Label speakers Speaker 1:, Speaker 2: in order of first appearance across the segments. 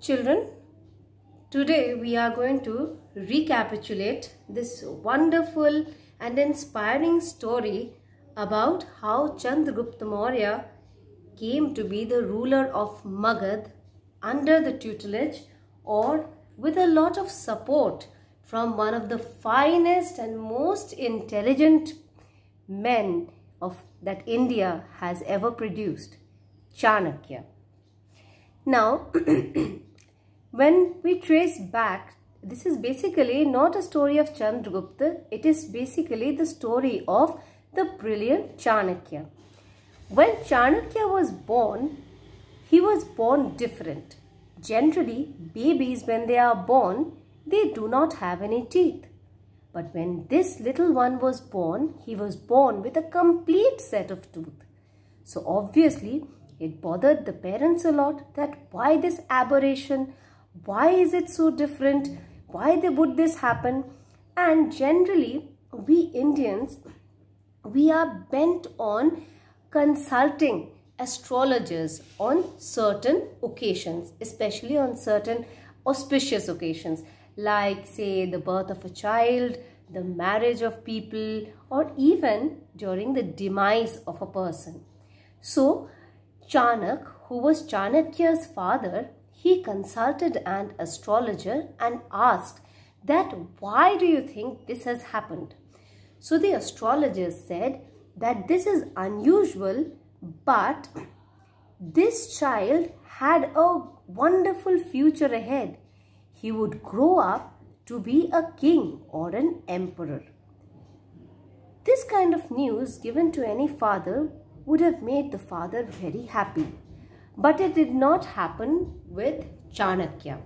Speaker 1: Children, today we are going to recapitulate this wonderful and inspiring story about how Chandragupta Maurya came to be the ruler of Magadh under the tutelage or with a lot of support from one of the finest and most intelligent men of that India has ever produced, Chanakya. Now, when we trace back, this is basically not a story of Chandragupta, it is basically the story of the brilliant Chanakya. When Chanakya was born, he was born different. Generally, babies when they are born, they do not have any teeth. But when this little one was born, he was born with a complete set of teeth. So obviously, it bothered the parents a lot that why this aberration, why is it so different, why would this happen? And generally, we Indians, we are bent on consulting astrologers on certain occasions, especially on certain auspicious occasions like say the birth of a child, the marriage of people or even during the demise of a person. So Chanak, who was Chanakya's father, he consulted an astrologer and asked that why do you think this has happened? So the astrologer said that this is unusual but this child had a wonderful future ahead he would grow up to be a king or an emperor. This kind of news given to any father would have made the father very happy. But it did not happen with Chanakya.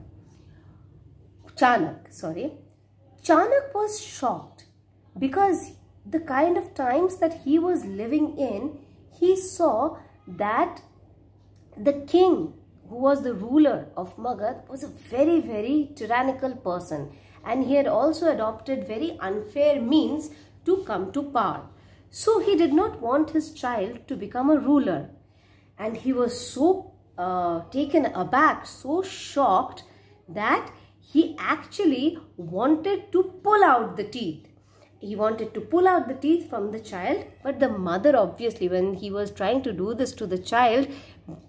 Speaker 1: Chanak, sorry. Chanak was shocked because the kind of times that he was living in, he saw that the king who was the ruler of Magadh, was a very, very tyrannical person and he had also adopted very unfair means to come to power. So he did not want his child to become a ruler and he was so uh, taken aback, so shocked that he actually wanted to pull out the teeth he wanted to pull out the teeth from the child but the mother obviously when he was trying to do this to the child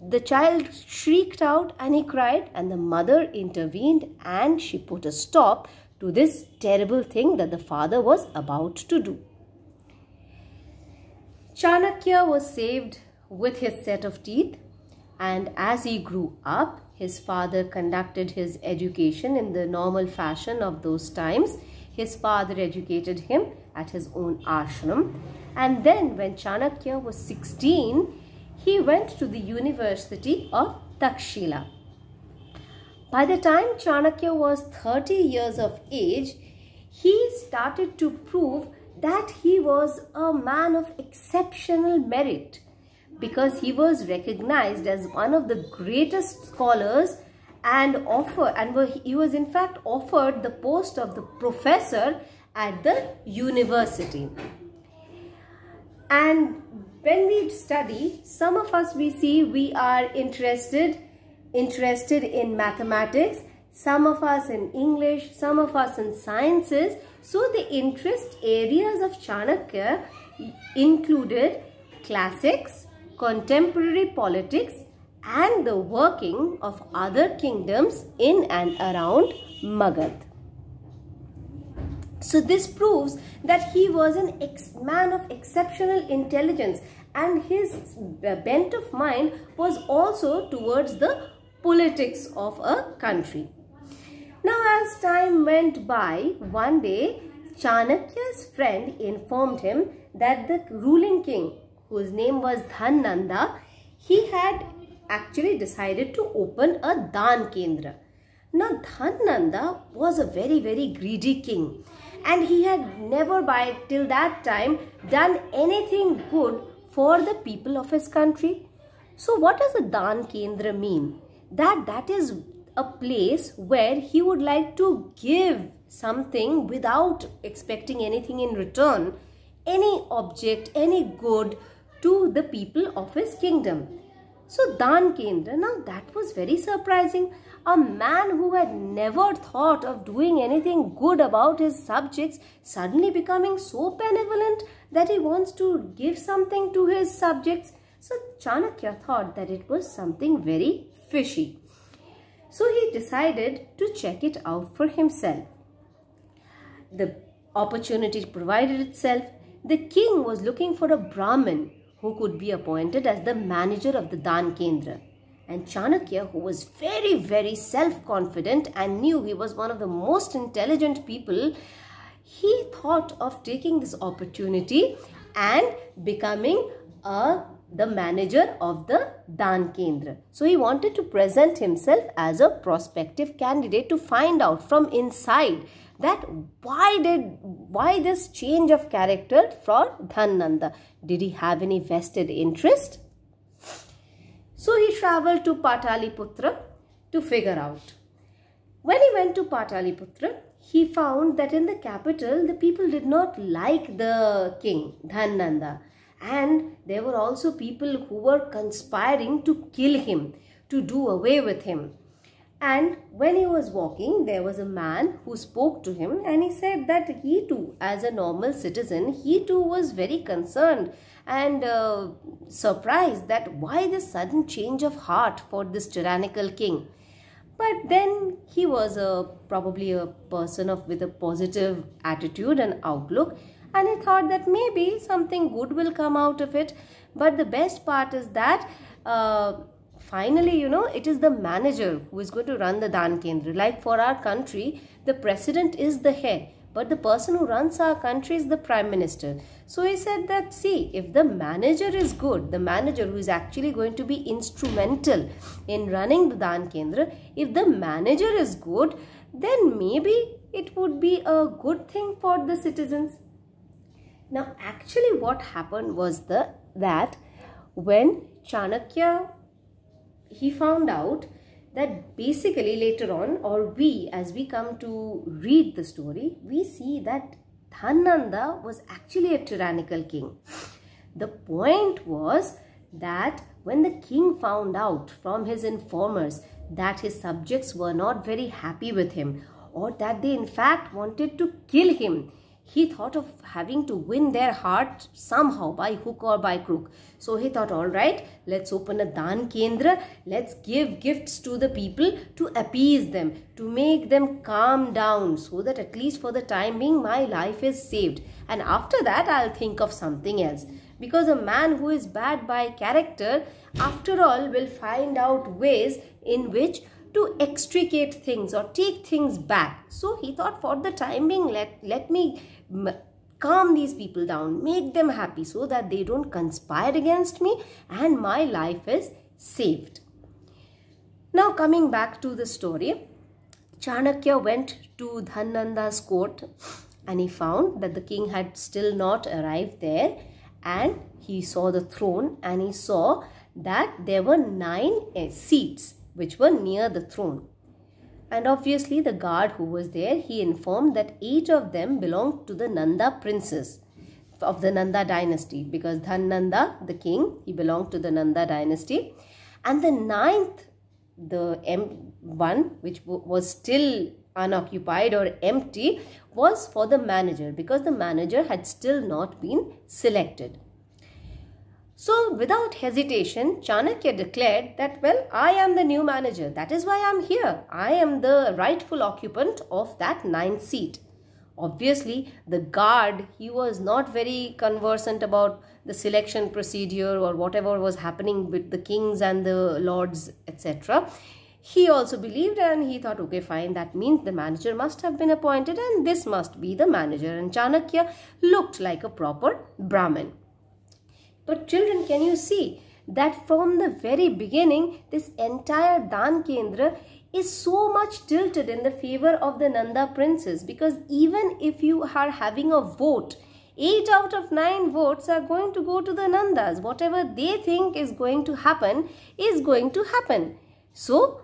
Speaker 1: the child shrieked out and he cried and the mother intervened and she put a stop to this terrible thing that the father was about to do. Chanakya was saved with his set of teeth and as he grew up, his father conducted his education in the normal fashion of those times his father educated him at his own ashram. And then when Chanakya was 16, he went to the University of Takshila. By the time Chanakya was 30 years of age, he started to prove that he was a man of exceptional merit because he was recognized as one of the greatest scholars and offer and he was in fact offered the post of the professor at the university. And when we study some of us we see we are interested interested in mathematics some of us in english some of us in sciences. So the interest areas of chanakya included classics contemporary politics and the working of other kingdoms in and around Magadh. So this proves that he was an man of exceptional intelligence and his bent of mind was also towards the politics of a country. Now as time went by, one day Chanakya's friend informed him that the ruling king, whose name was Dhananda, he had actually decided to open a Dan Kendra. Now Dhananda was a very very greedy king and he had never by till that time done anything good for the people of his country. So what does a Dan Kendra mean? That that is a place where he would like to give something without expecting anything in return, any object, any good to the people of his kingdom. So Dan Kendra, now that was very surprising. A man who had never thought of doing anything good about his subjects suddenly becoming so benevolent that he wants to give something to his subjects. So Chanakya thought that it was something very fishy. So he decided to check it out for himself. The opportunity provided itself. The king was looking for a Brahmin who could be appointed as the manager of the Dan Kendra. And Chanakya, who was very, very self-confident and knew he was one of the most intelligent people, he thought of taking this opportunity and becoming a the manager of the Dan Kendra. So he wanted to present himself as a prospective candidate to find out from inside that why did why this change of character for Dhananda? Did he have any vested interest? So he traveled to Pataliputra to figure out. When he went to Pataliputra, he found that in the capital, the people did not like the king, Dhananda. And there were also people who were conspiring to kill him, to do away with him. And when he was walking, there was a man who spoke to him and he said that he too, as a normal citizen, he too was very concerned and uh, surprised that why this sudden change of heart for this tyrannical king. But then he was a, probably a person of with a positive attitude and outlook and he thought that maybe something good will come out of it. But the best part is that uh, finally, you know, it is the manager who is going to run the Dan Kendra. Like for our country, the president is the head. But the person who runs our country is the prime minister. So he said that, see, if the manager is good, the manager who is actually going to be instrumental in running the Dan Kendra, if the manager is good, then maybe it would be a good thing for the citizens. Now, actually what happened was the that when Chanakya he found out that basically later on or we as we come to read the story we see that Dhananda was actually a tyrannical king. The point was that when the king found out from his informers that his subjects were not very happy with him or that they in fact wanted to kill him, he thought of having to win their heart somehow by hook or by crook. So he thought, all right, let's open a Dan Kendra. Let's give gifts to the people to appease them, to make them calm down so that at least for the time being, my life is saved. And after that, I'll think of something else. Because a man who is bad by character, after all, will find out ways in which to extricate things or take things back. So he thought for the time being, let, let me calm these people down, make them happy so that they don't conspire against me and my life is saved. Now coming back to the story, Chanakya went to Dhananda's court and he found that the king had still not arrived there and he saw the throne and he saw that there were nine eh, seats which were near the throne. And obviously the guard who was there, he informed that eight of them belonged to the Nanda princes of the Nanda dynasty because Dhananda, the king, he belonged to the Nanda dynasty. And the ninth, the M one, which was still unoccupied or empty, was for the manager because the manager had still not been selected. So without hesitation, Chanakya declared that, well, I am the new manager. That is why I am here. I am the rightful occupant of that ninth seat. Obviously, the guard, he was not very conversant about the selection procedure or whatever was happening with the kings and the lords, etc. He also believed and he thought, okay, fine, that means the manager must have been appointed and this must be the manager. And Chanakya looked like a proper Brahmin. But children, can you see that from the very beginning, this entire Dan Kendra is so much tilted in the favor of the Nanda princes because even if you are having a vote, 8 out of 9 votes are going to go to the Nandas. Whatever they think is going to happen is going to happen. So,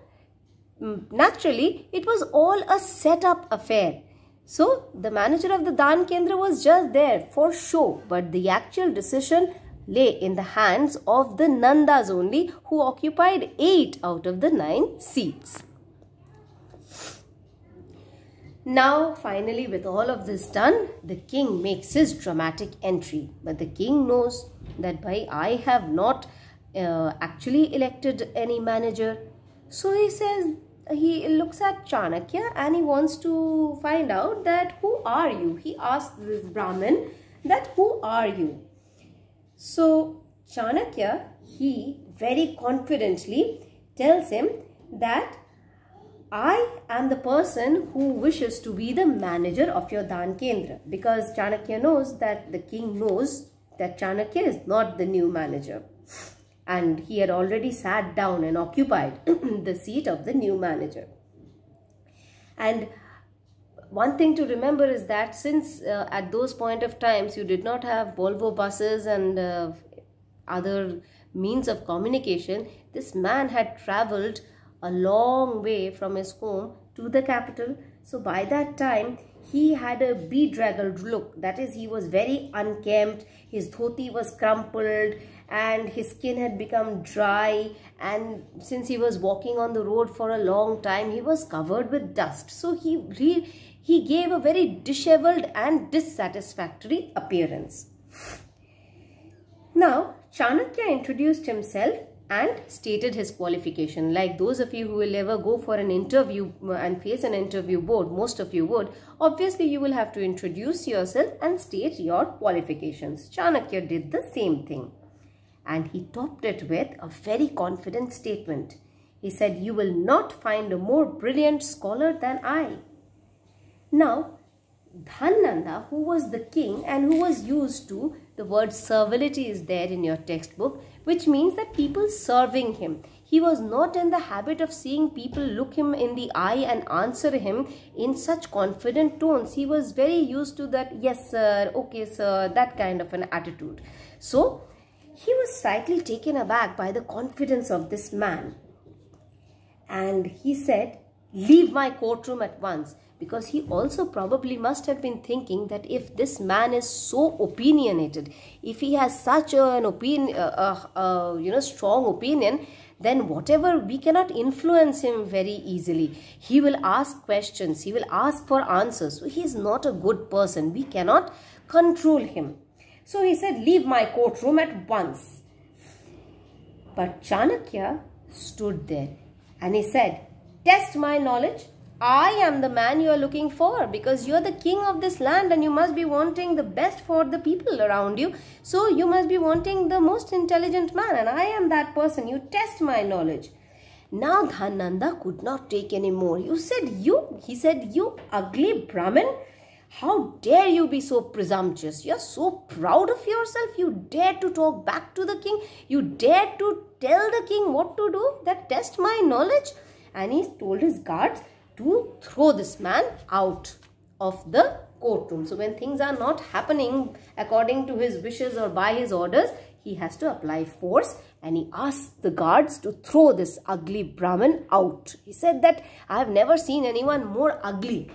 Speaker 1: mm, naturally, it was all a set-up affair. So, the manager of the Dan Kendra was just there for show, but the actual decision lay in the hands of the Nandas only who occupied 8 out of the 9 seats. Now, finally, with all of this done, the king makes his dramatic entry. But the king knows that by I have not uh, actually elected any manager. So he says, he looks at Chanakya and he wants to find out that who are you? He asks this Brahmin that who are you? So Chanakya, he very confidently tells him that I am the person who wishes to be the manager of your Dan Kendra because Chanakya knows that the king knows that Chanakya is not the new manager and he had already sat down and occupied the seat of the new manager. And one thing to remember is that since uh, at those point of times you did not have Volvo buses and uh, other means of communication, this man had traveled a long way from his home to the capital. So by that time, he had a bedraggled look. That is, he was very unkempt. His dhoti was crumpled and his skin had become dry. And since he was walking on the road for a long time, he was covered with dust. So he, he, he gave a very disheveled and dissatisfactory appearance. Now, Chanakya introduced himself and stated his qualification. Like those of you who will ever go for an interview uh, and face an interview board, most of you would, obviously you will have to introduce yourself and state your qualifications. Chanakya did the same thing. And he topped it with a very confident statement. He said, you will not find a more brilliant scholar than I. Now, Dhananda, who was the king and who was used to, the word servility is there in your textbook, which means that people serving him. He was not in the habit of seeing people look him in the eye and answer him in such confident tones. He was very used to that, yes sir, okay sir, that kind of an attitude. So, he was slightly taken aback by the confidence of this man. And he said, leave my courtroom at once because he also probably must have been thinking that if this man is so opinionated, if he has such an opinion, uh, uh, uh, you know, strong opinion, then whatever we cannot influence him very easily. He will ask questions, he will ask for answers. So he is not a good person. We cannot control him. So he said, leave my courtroom at once. But Chanakya stood there and he said, test my knowledge I am the man you are looking for because you are the king of this land and you must be wanting the best for the people around you. So you must be wanting the most intelligent man and I am that person. You test my knowledge. Now Dhananda could not take any more. You said you, he said you ugly Brahmin. How dare you be so presumptuous? You are so proud of yourself. You dare to talk back to the king. You dare to tell the king what to do. That test my knowledge. And he told his guards to throw this man out of the courtroom. So when things are not happening according to his wishes or by his orders, he has to apply force and he asked the guards to throw this ugly Brahmin out. He said that I have never seen anyone more ugly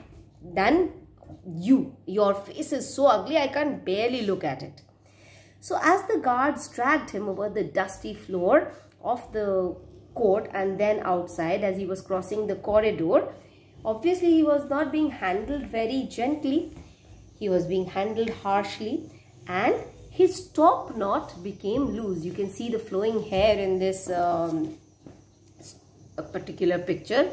Speaker 1: than you. Your face is so ugly I can barely look at it. So as the guards dragged him over the dusty floor of the court and then outside as he was crossing the corridor, Obviously, he was not being handled very gently. He was being handled harshly and his top knot became loose. You can see the flowing hair in this um, particular picture.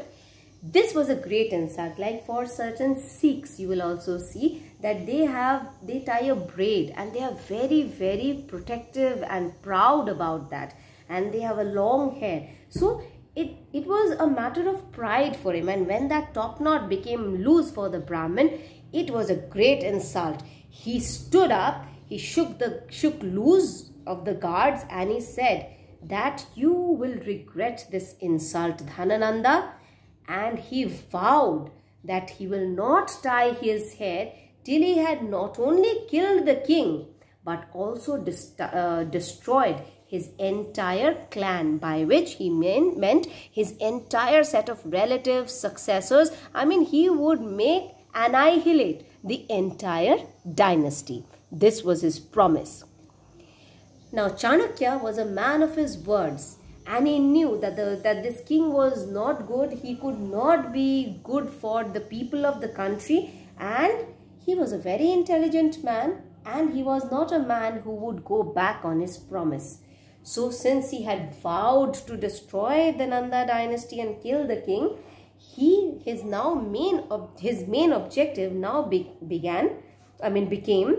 Speaker 1: This was a great insult. Like for certain Sikhs, you will also see that they have, they tie a braid and they are very, very protective and proud about that. And they have a long hair. So it, it was a matter of pride for him and when that top knot became loose for the Brahmin, it was a great insult. He stood up, he shook the shook loose of the guards and he said that you will regret this insult Dhanananda and he vowed that he will not tie his hair till he had not only killed the king but also uh, destroyed his entire clan by which he mean, meant his entire set of relatives, successors. I mean, he would make annihilate the entire dynasty. This was his promise. Now Chanakya was a man of his words and he knew that the, that this king was not good he could not be good for the people of the country and he was a very intelligent man and he was not a man who would go back on his promise so since he had vowed to destroy the nanda dynasty and kill the king he his now main his main objective now be, began i mean became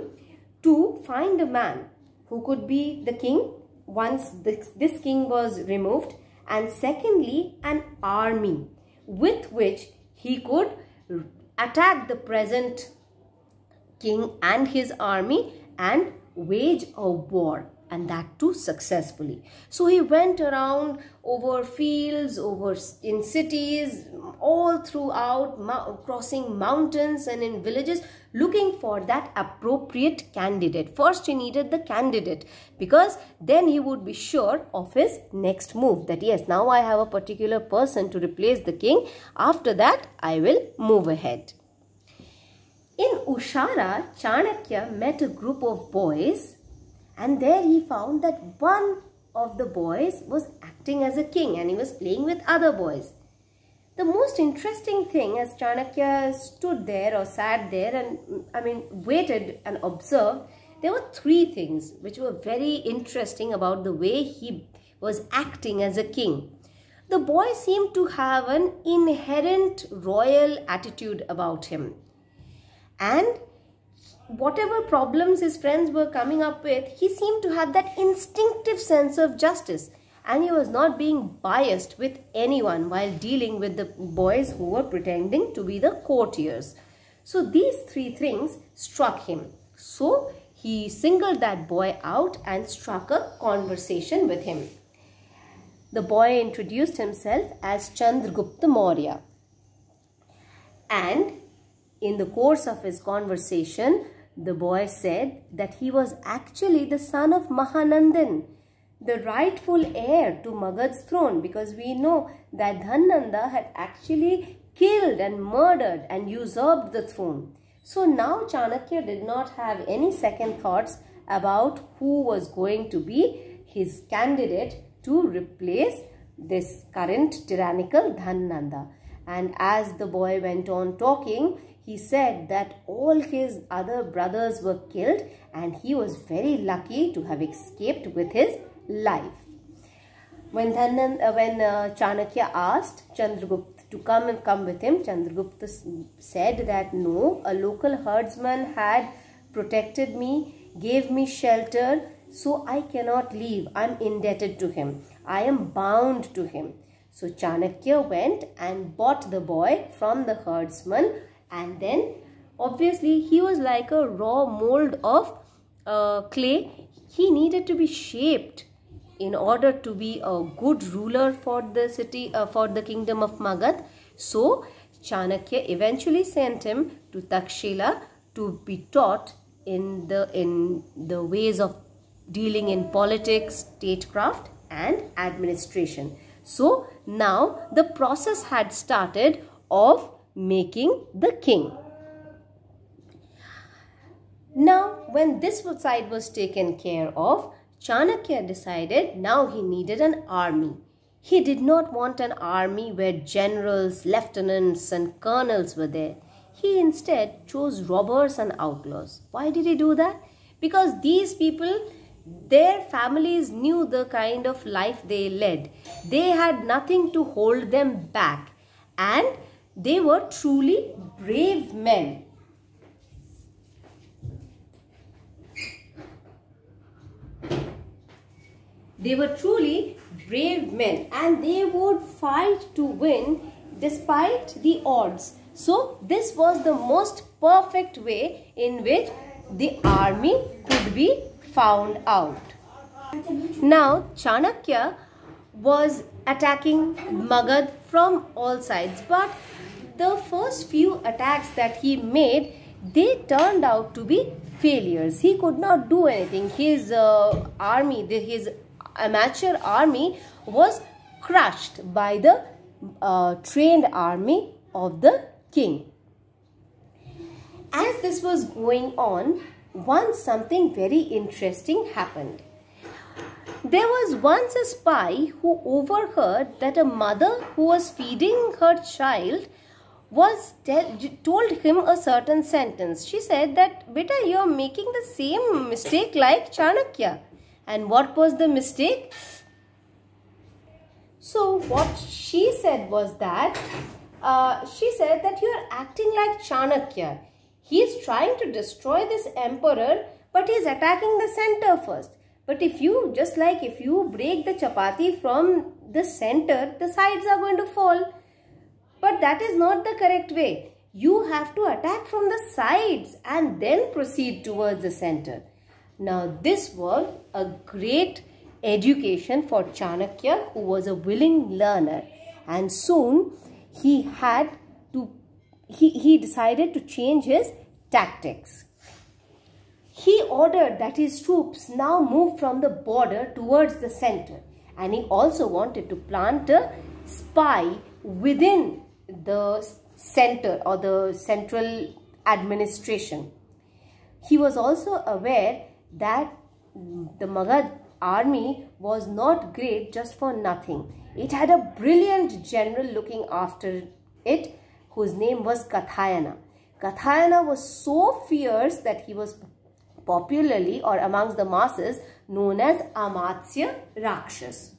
Speaker 1: to find a man who could be the king once this, this king was removed and secondly an army with which he could attack the present king and his army and wage a war and that too successfully. So he went around over fields, over in cities, all throughout, crossing mountains and in villages, looking for that appropriate candidate. First he needed the candidate because then he would be sure of his next move that yes, now I have a particular person to replace the king. After that, I will move ahead. In Ushara, Chanakya met a group of boys and there he found that one of the boys was acting as a king and he was playing with other boys. The most interesting thing as Chanakya stood there or sat there and I mean waited and observed, there were three things which were very interesting about the way he was acting as a king. The boy seemed to have an inherent royal attitude about him. And whatever problems his friends were coming up with, he seemed to have that instinctive sense of justice and he was not being biased with anyone while dealing with the boys who were pretending to be the courtiers. So these three things struck him. So he singled that boy out and struck a conversation with him. The boy introduced himself as Chandragupta Maurya. And in the course of his conversation, the boy said that he was actually the son of Mahanandan, the rightful heir to Magadh's throne because we know that Dhananda had actually killed and murdered and usurped the throne. So now Chanakya did not have any second thoughts about who was going to be his candidate to replace this current tyrannical Dhananda. And as the boy went on talking, he said that all his other brothers were killed and he was very lucky to have escaped with his life. When, Dhanand, uh, when uh, Chanakya asked Chandragupta to come and come with him, Chandragupta said that no, a local herdsman had protected me, gave me shelter, so I cannot leave. I am indebted to him. I am bound to him. So Chanakya went and bought the boy from the herdsman and then obviously he was like a raw mold of uh, clay. He needed to be shaped in order to be a good ruler for the city uh, for the kingdom of Magadh so Chanakya eventually sent him to Takshila to be taught in the in the ways of dealing in politics statecraft and administration. So now the process had started of making the king. Now, when this side was taken care of, Chanakya decided now he needed an army. He did not want an army where generals, lieutenants and colonels were there. He instead chose robbers and outlaws. Why did he do that? Because these people, their families knew the kind of life they led. They had nothing to hold them back. And they were truly brave men. They were truly brave men and they would fight to win despite the odds. So this was the most perfect way in which the army could be found out. Now Chanakya was attacking Magadh from all sides but the first few attacks that he made, they turned out to be failures. He could not do anything. His uh, army, his amateur army was crushed by the uh, trained army of the king. As this was going on, once something very interesting happened. There was once a spy who overheard that a mother who was feeding her child was told him a certain sentence. She said that, Beta, you are making the same mistake like Chanakya. And what was the mistake? So what she said was that, uh, she said that you are acting like Chanakya. He is trying to destroy this emperor, but he is attacking the center first. But if you, just like if you break the chapati from the center, the sides are going to fall. But that is not the correct way. You have to attack from the sides and then proceed towards the center. Now this was a great education for Chanakya who was a willing learner and soon he had to he, he decided to change his tactics. He ordered that his troops now move from the border towards the center and he also wanted to plant a spy within the center or the central administration. He was also aware that the Magadh army was not great just for nothing. It had a brilliant general looking after it whose name was Kathayana. Kathayana was so fierce that he was popularly or amongst the masses known as Amatya Rakshas.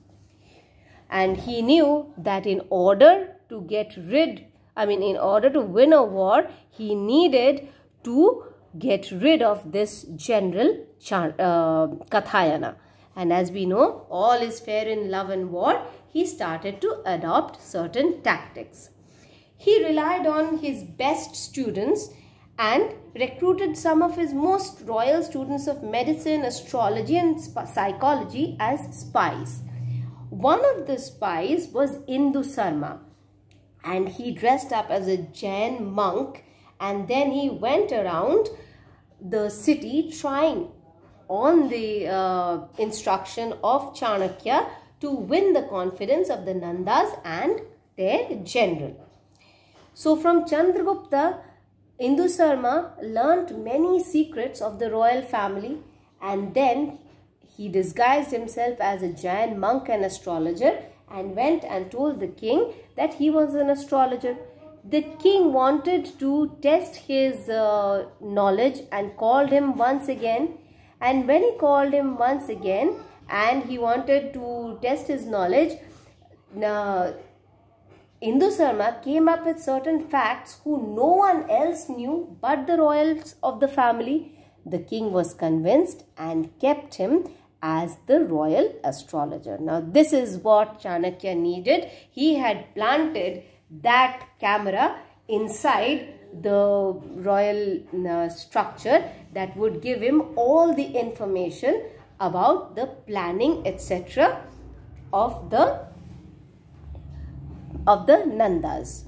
Speaker 1: And he knew that in order to get rid, I mean in order to win a war, he needed to get rid of this general uh, Kathayana. And as we know, all is fair in love and war, he started to adopt certain tactics. He relied on his best students and recruited some of his most royal students of medicine, astrology and psychology as spies. One of the spies was Indu Sharma and he dressed up as a Jain monk and then he went around the city trying on the uh, instruction of Chanakya to win the confidence of the Nandas and their general. So from Chandragupta, Indu Sharma learnt many secrets of the royal family and then he disguised himself as a Jain monk and astrologer and went and told the king that he was an astrologer. The king wanted to test his uh, knowledge and called him once again. And when he called him once again and he wanted to test his knowledge, uh, Indu Sharma came up with certain facts who no one else knew but the royals of the family. The king was convinced and kept him as the royal astrologer. Now this is what Chanakya needed. He had planted that camera inside the royal uh, structure that would give him all the information about the planning etc of the of the Nandas.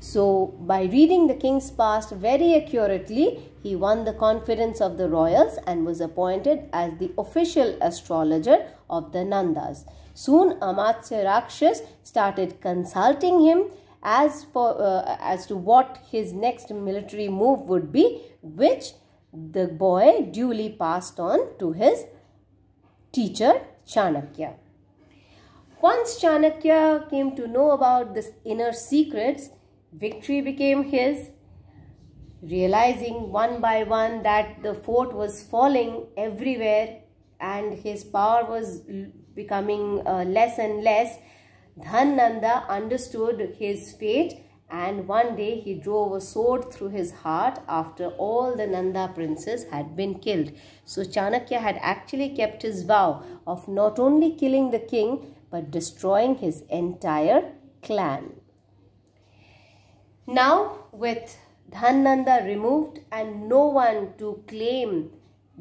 Speaker 1: So, by reading the king's past very accurately, he won the confidence of the royals and was appointed as the official astrologer of the Nandas. Soon, Amatya Rakshas started consulting him as, for, uh, as to what his next military move would be, which the boy duly passed on to his teacher Chanakya. Once Chanakya came to know about this inner secrets, victory became his. Realizing one by one that the fort was falling everywhere and his power was becoming uh, less and less, Dhananda understood his fate and one day he drove a sword through his heart after all the Nanda princes had been killed. So Chanakya had actually kept his vow of not only killing the king but destroying his entire clan. Now with Dhananda removed and no one to claim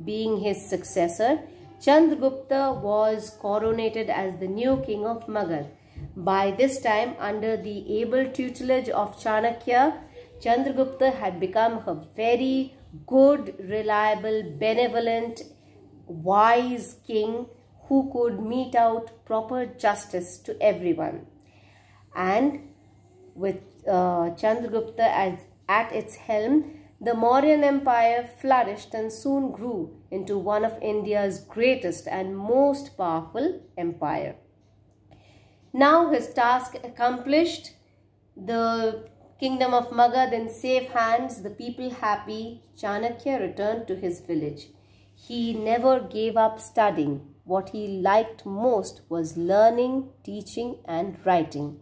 Speaker 1: being his successor, Chandragupta was coronated as the new king of Magadh. By this time, under the able tutelage of Chanakya, Chandragupta had become a very good, reliable, benevolent, wise king who could mete out proper justice to everyone. And with uh, Chandragupta as at its helm, the Mauryan Empire flourished and soon grew into one of India's greatest and most powerful empire. Now his task accomplished, the kingdom of Magadh in safe hands, the people happy, Chanakya returned to his village. He never gave up studying. What he liked most was learning, teaching and writing.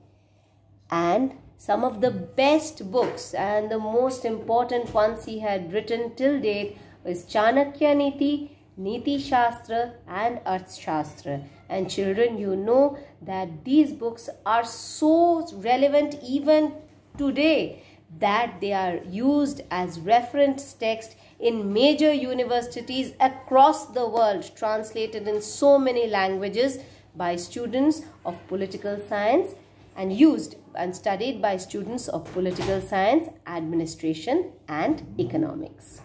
Speaker 1: And some of the best books and the most important ones he had written till date was Chanakya Niti, Niti Shastra and Arth Shastra. And children, you know that these books are so relevant even today that they are used as reference text in major universities across the world translated in so many languages by students of political science and used and studied by students of political science, administration and economics.